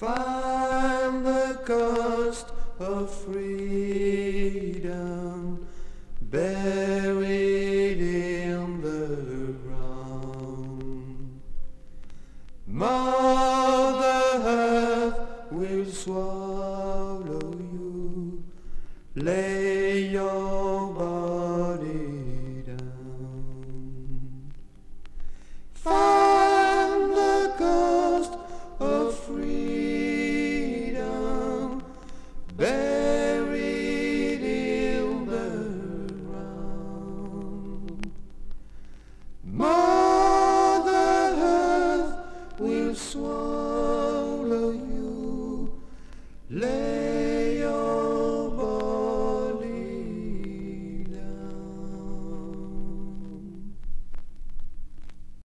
find the cost of freedom buried in the ground. Mother Earth will swallow you, lay your buried in the ground. Mother Earth will swallow